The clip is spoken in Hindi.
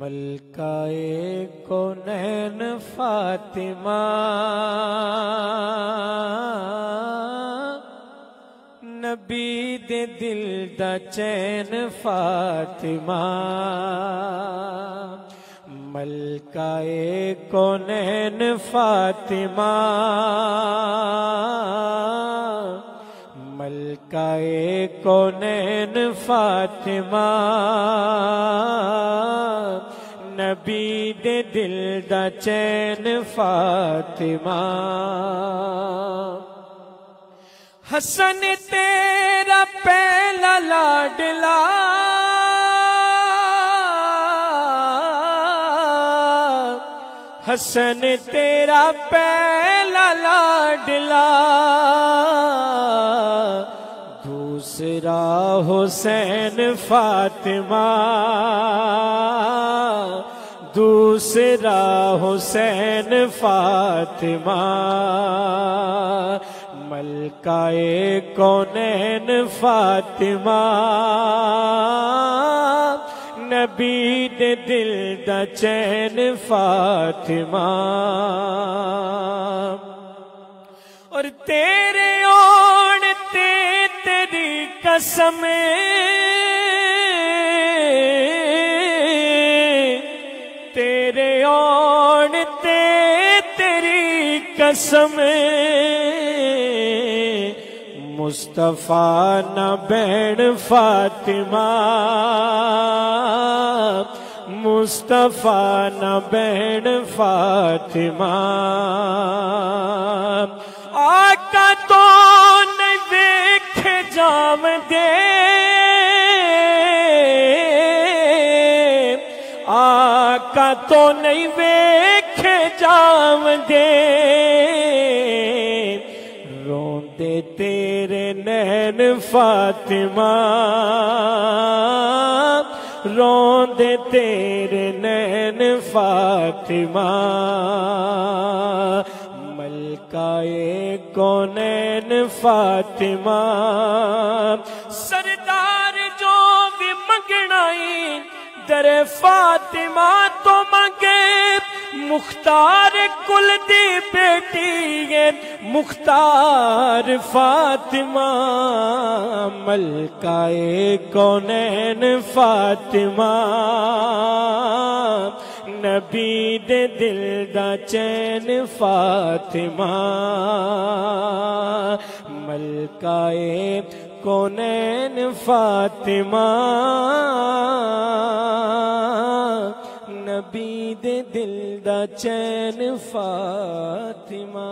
मलकाए को नैन फातिमा। नबी दे दिल दा चैन फातिमा। मलकाए को नैन फातिमा। मलकाए को नैन फातिमा। नबी दे दिल दा चैन फातिमा। हसन तेरा पहला लाडला। हसन तेरा पहला लाडला। दूसरा हुसैन फातिमा, दूसरा हुसैन फातिमा। मलकाए कौनैन फातिमा, नबी दे दिल दा चैन फातिमा। और तेरी कसम। तेरे ओण ते तेरी कसम। मुस्तफ़ा न बैण फातिमा। मुस्तफ़ा न बैण फातिमा। जाम दे। आका तो नहीं वेख जाम दे। रोंदे तेरे नैन फातिमा। रोंदे तेरे नैन फातिमा। मलकाए कौनैन फातिमा। सरदार जो भी मंगनाई, दरे फातिमा तो मंगे। मुख्तार कुल दी बेटी है, मुख्तार फातिमा। मलकाए कौनैन फातिमा। नबी दे दिल दा चैन फातिमा। मलकाए कोनैन फातिमा। नबी दे दिल दा चैन फातिमा।